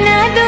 na do